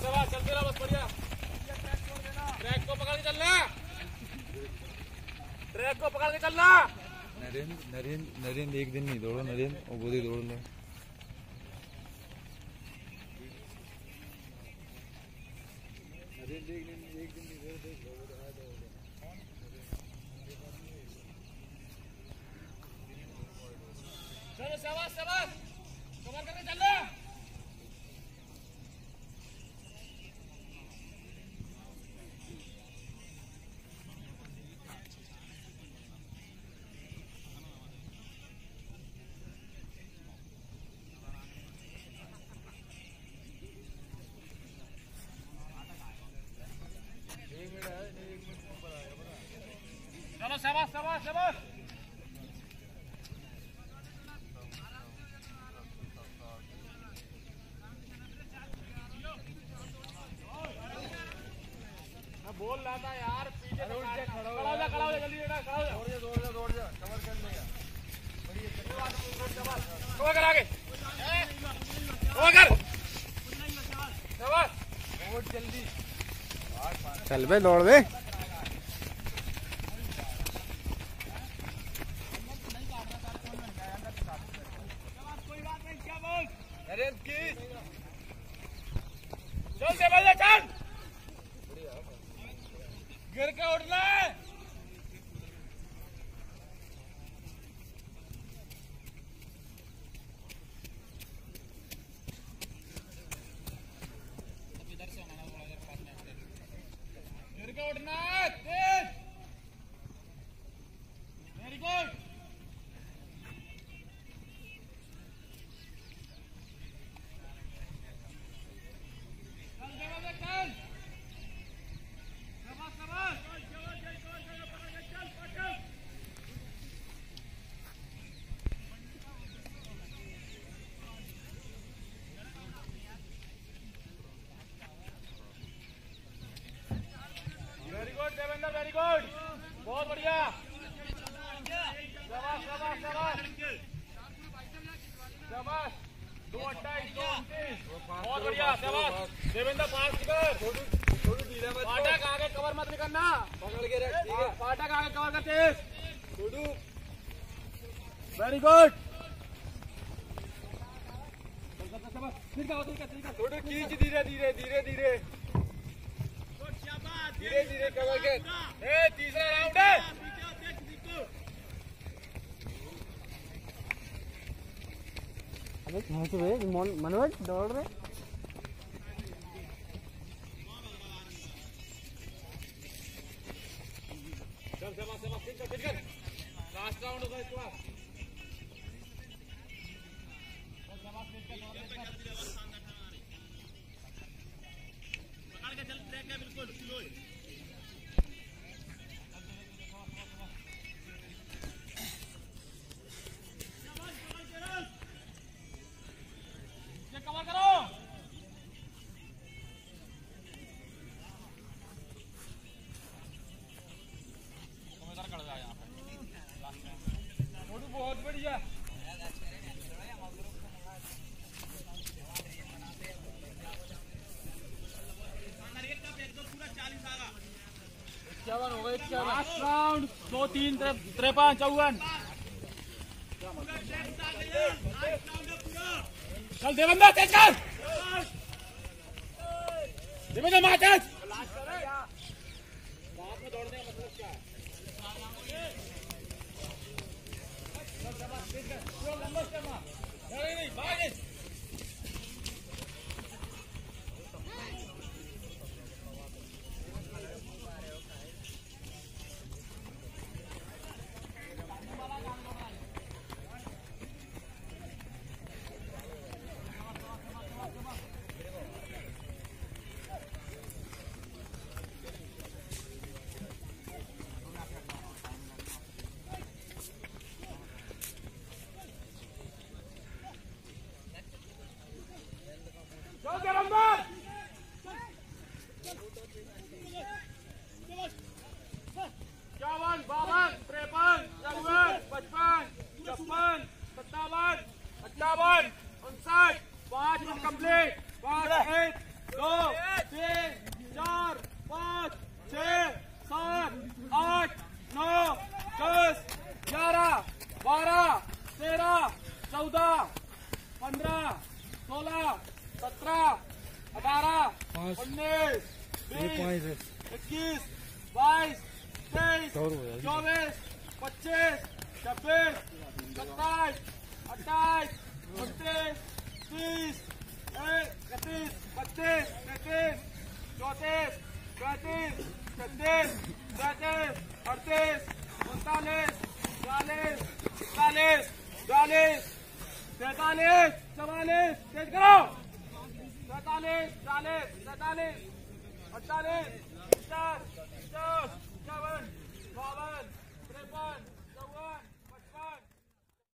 शाबाश चलते रहो बस बढ़िया। ट्रैक को पकड़ के चलना। ट्रैक को पकड़ के चलना। नरेंद्र नरेंद्र नरेंद्र एक दिन नहीं दौड़ो नरेंद्र और बोधी दौड़ लो। नरेंद्र एक दिन नहीं दौड़ो चलो शाबाश शाबाश कवर करके चलना चलो शाबाश शाबाश शाबाश। बोल रहा था यार पीछे खड़ा हो जा खड़ा हो जा खड़ा हो जा जल्दी बेटा खड़ा हो जा। दौड़ जा दौड़ जा दौड़ जा कवर कर लेगा कवर कर आगे। कवर कर शाबाश बहुत जल्दी। चल बे दौड़ दे नरेंद्र की चल दे बजे चल। गिर के उठना गिर के उठना बहुत बढ़िया शाबाश। देवेंद्र पास फाटक आगे कवर मत करना पकड़ के रख ठीक है। फाटक आगे कवर कर तेज छोटू वेरी गुड खींच धीरे धीरे धीरे धीरे। धीरे धीरे कवर कर ए तीसरा राउंड है। अबे कहाँ से बे मोन- मनोज दौड़ रहे लास्ट लास्ट राउंड दो तीन तिरपन चौवन चल देवेंद्र तेज कर देवेंद्र मार तेज बाद में दौड़ने का मतलब क्या है चल, शाबाश, तेज कर। पूरा लंबा step मार। नहीं, नहीं, भाग नहीं। चल देवेंद्र इक्यावन बावन तिरपन चौवन पचपन छप्पन सत्तावन अट्ठावन उनसठ पाँच मिनट कंप्लीट पाँच एक दो बारह तेरह चौदह पंद्रह सोलह सत्रह अठारह उन्नीस बीस इक्कीस बाईस तेईस चौबीस पच्चीस छब्बीस सत्ताईस अट्ठाईस उनतीस तीस इकतीस बत्तीस तैतीस चौंतीस पैंतीस छत्तीस सैंतीस अड़तीस उनतालीस चालीस इकतालीस बयालीस तैतालीस चवालीस तेज करो। सैतालीस चालीस सैतालीस अड़तालीस पचास पचास इक्यावन बावन तिरपन